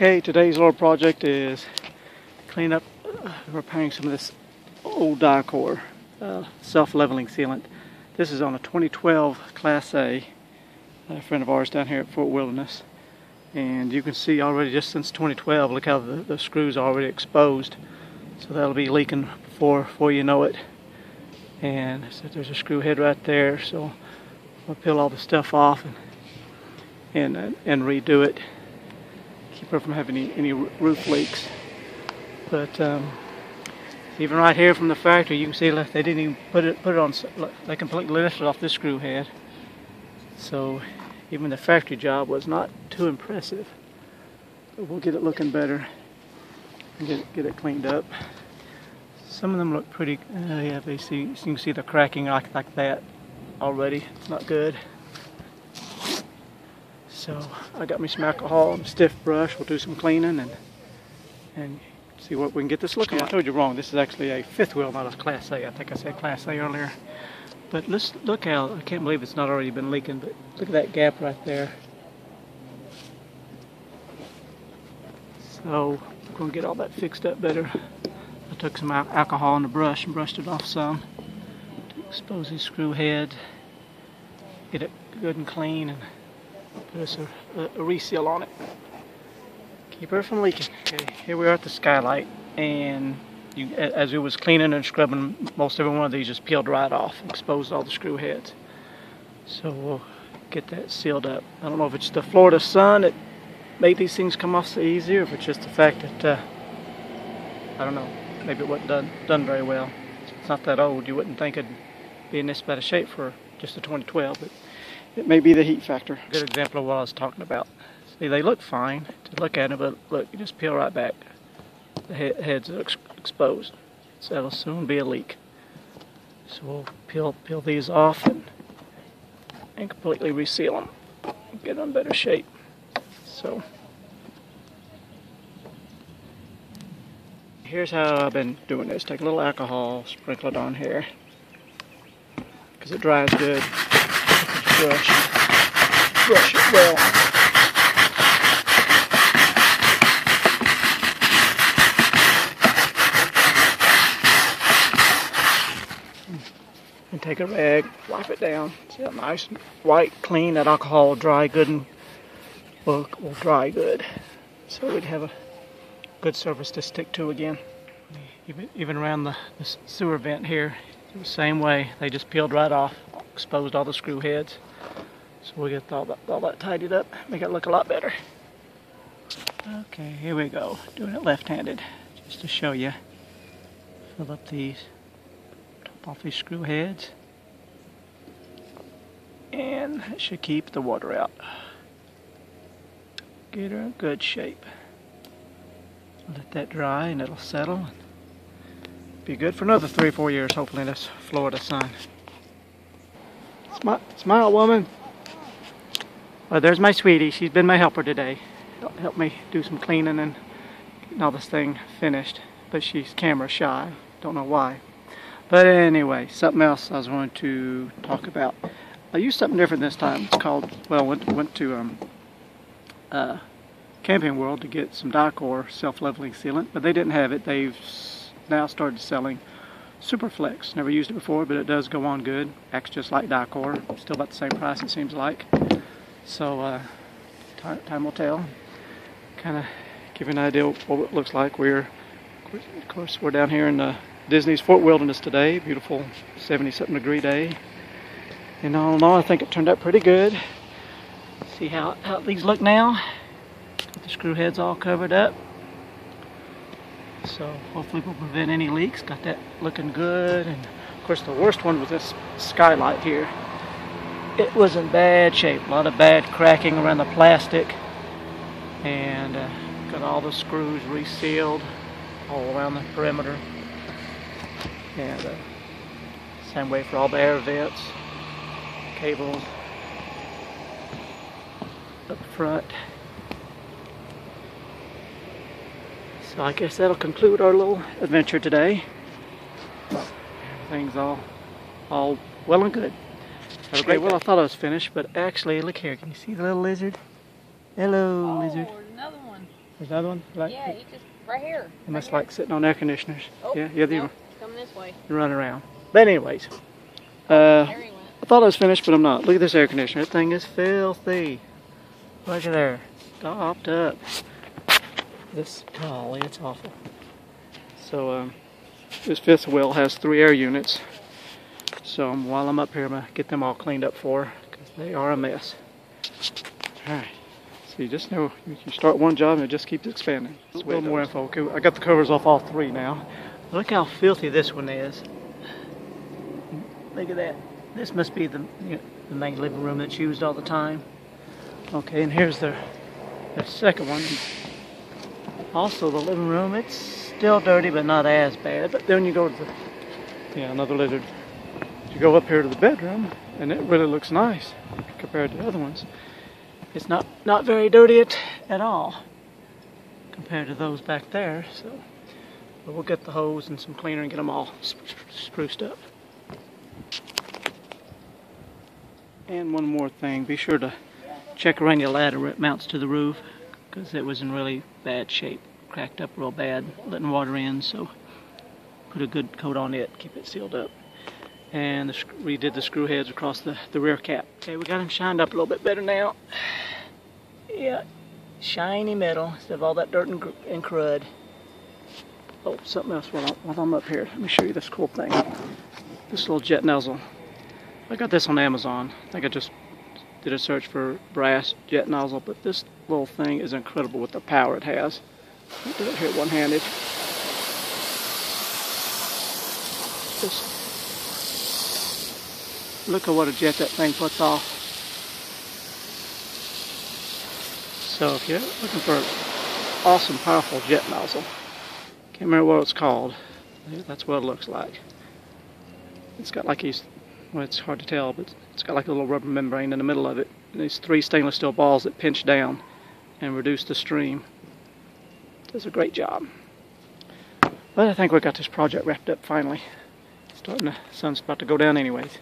Okay, today's little project is clean up, uh, repairing some of this old Dicor uh, self-leveling sealant. This is on a 2012 Class A, a friend of ours down here at Fort Wilderness. And you can see already just since 2012, look how the, the screws are already exposed. So that'll be leaking before, before you know it. And so there's a screw head right there, so I'll peel all the stuff off and, and, and redo it keep her from having any, any roof leaks. But um, even right here from the factory, you can see they didn't even put it put it on. They completely lifted off this screw head. So even the factory job was not too impressive. But we'll get it looking better and get it, get it cleaned up. Some of them look pretty. Uh, yeah, they see you can see the cracking like like that already. It's not good. So I got me some alcohol and stiff brush. We'll do some cleaning and and see what we can get this looking like. I told you wrong. This is actually a fifth wheel, not a Class A. I think I said Class A earlier. But let's look how, I can't believe it's not already been leaking, but look at that gap right there. So we're going to get all that fixed up better. I took some alcohol in the brush and brushed it off some to expose these screw head. Get it good and clean and put us a, a, a reseal on it. Keep her from leaking. Okay, here we are at the skylight, and you, as it was cleaning and scrubbing, most every one of these just peeled right off, exposed all the screw heads. So we'll get that sealed up. I don't know if it's the Florida sun that made these things come off so easy, or if it's just the fact that, uh, I don't know, maybe it wasn't done, done very well. It's not that old. You wouldn't think it'd be in this bad a shape for just a 2012, but it may be the heat factor. Good example of what I was talking about. See, they look fine to look at them, but look, you just peel right back. The he heads are ex exposed, so that'll soon be a leak. So we'll peel peel these off and and completely reseal them, get them in better shape. So here's how I've been doing this. Take a little alcohol, sprinkle it on here, because it dries good brush, brush it well. And take a rag, wipe it down. See how nice and white, clean. That alcohol will dry good and will, will dry good. So we'd have a good surface to stick to again. Even, even around the, the sewer vent here, the same way. They just peeled right off, exposed all the screw heads. So we'll get all that, all that tidied up, make it look a lot better. Okay, here we go. Doing it left-handed, just to show you. Fill up these, top off these screw heads. And it should keep the water out. Get her in good shape. Let that dry and it'll settle. Be good for another three, four years, hopefully, in this Florida sun. Smile, smile woman. Well, there's my sweetie. She's been my helper today. Helped me do some cleaning and getting all this thing finished. But she's camera shy. Don't know why. But anyway, something else I was going to talk about. I used something different this time. It's called, well, went, went to um, uh, Camping World to get some Dicor self-leveling sealant, but they didn't have it. They've now started selling Superflex. Never used it before, but it does go on good. Acts just like Dicor. Still about the same price, it seems like. So uh, time, time will tell. Kind of give you an idea what it looks like. We're, of course, we're down here in uh, Disney's Fort Wilderness today. Beautiful 70-something degree day. And all in all, I think it turned out pretty good. See how, how these look now. Got the screw heads all covered up. So hopefully we'll prevent any leaks. Got that looking good. And of course the worst one was this skylight here it was in bad shape. A lot of bad cracking around the plastic. And uh, got all the screws resealed all around the perimeter. And uh, same way for all the air vents, cables up front. So I guess that'll conclude our little adventure today. Everything's all all well and good. Okay, well I thought I was finished, but actually, look here. Can you see the little lizard? Hello, oh, lizard. another one. There's another one? Like, Yeah, he just right here. It must right like sitting on air conditioners. Oh, yeah, yeah, they nope, coming this way. run around. But anyways, uh, There. I thought I was finished, but I'm not. Look at this air conditioner. That thing is filthy. Look at there. Stopped up. This, golly, it's awful. So, um, this fifth wheel has three air units. So um, while I'm up here, I'm going to get them all cleaned up for her, because they are a mess. Alright. So you just know, you you start one job and it just keeps expanding. A little more info. Okay, I got the covers off all three now. Look how filthy this one is. Look at that. This must be the, you know, the main living room that's used all the time. Okay, and here's the, the second one. Also, the living room, it's still dirty, but not as bad. But then you go to the, yeah, another lizard. You go up here to the bedroom, and it really looks nice compared to the other ones. It's not, not very dirty at, at all compared to those back there. So, but we'll get the hose and some cleaner and get them all sp- spruced up. And one more thing, be sure to check around your ladder where it mounts to the roof because it was in really bad shape, cracked up real bad, letting water in. So put a good coat on it, keep it sealed up. And the, sc- redid the screw heads across the, the rear cap. Okay, we got them shined up a little bit better now. Yeah, shiny metal instead of all that dirt and, and crud. Oh, something else while, I, while I'm up here. Let me show you this cool thing. This little jet nozzle. I got this on Amazon. I think I just did a search for brass jet nozzle, but this little thing is incredible with the power it has. Do it here one-handed. Just look at what a jet that thing puts off. So if you're looking for an awesome, powerful jet nozzle, can't remember what it's called. That's what it looks like. It's got like these, well, it's hard to tell, but it's got like a little rubber membrane in the middle of it. And these three stainless steel balls that pinch down and reduce the stream. Does a great job. But I think we got this project wrapped up finally. Starting, the sun's about to go down anyways.